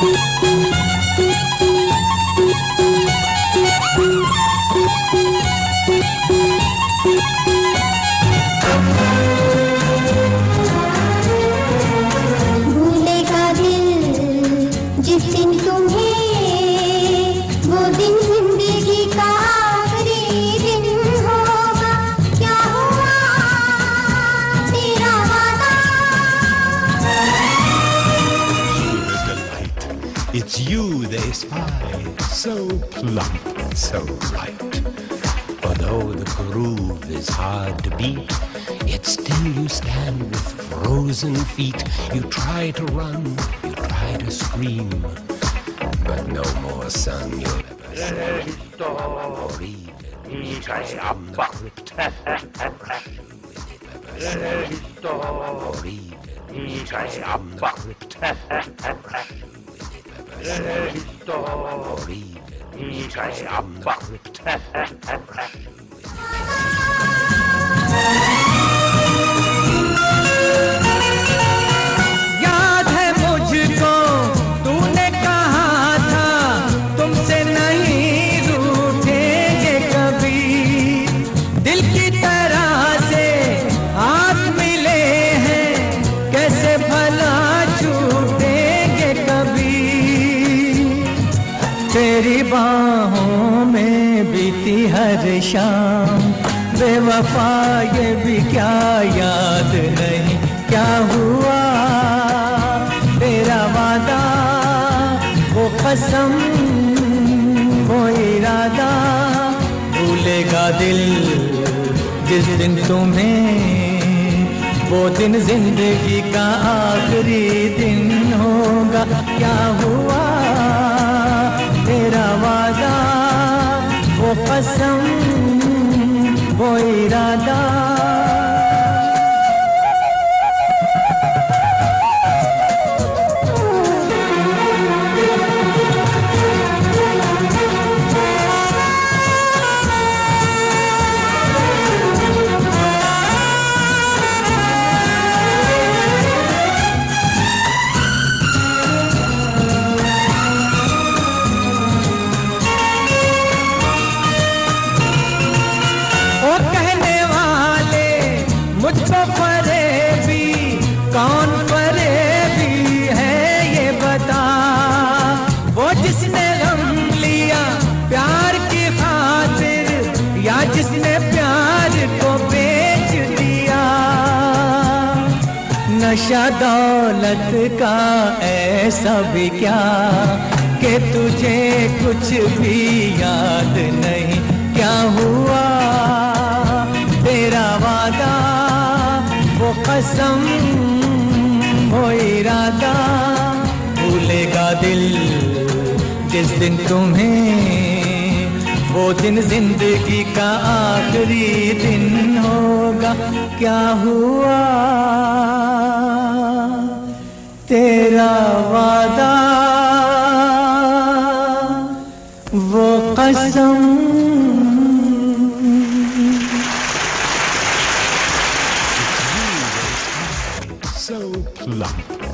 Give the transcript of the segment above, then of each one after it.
भूलेगा they spy, so plump, so right. For though the groove is hard to beat, yet still you stand with frozen feet. You try to run, you try to scream, but no more sun you'll ever see. Or even from the crypt, crush you in the pepper Or even from the crypt, crush you Elector, he's a. बाहों में बीती हर शाम। बेवफा ये भी क्या याद नहीं क्या हुआ? तेरा वादा, वो कसम, वो इरादा भूलेगा दिल जिस दिन तुम्हें। वो दिन ज़िंदगी का आखिरी दिन होगा। क्या हुआ? तेरा वादा वो कसम वो इरादा। जिसने गम लिया प्यार की खातिर या जिसने प्यार को बेच दिया। नशा दौलत का ऐसा भी क्या कि तुझे कुछ भी याद नहीं। क्या हुआ? तेरा वादा, वो कसम, वो इरादा, भूलेगा दिल जिस दिन तुम्हें? वो दिन ज़िंदगी का आखिरी दिन होगा। क्या हुआ? तेरा वादा, वो कसम।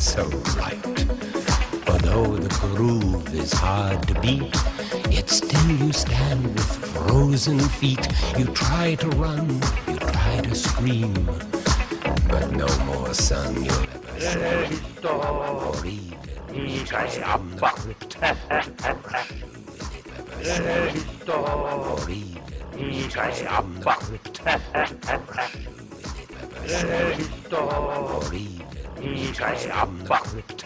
So right. For though the groove is hard to beat, Yet still you stand with frozen feet. You try to run, you try to scream, but no more sun you'll ever see. Or even from the crypt, crush you in it. Or even from the crypt, crush you in it. Or even eat I am buffed.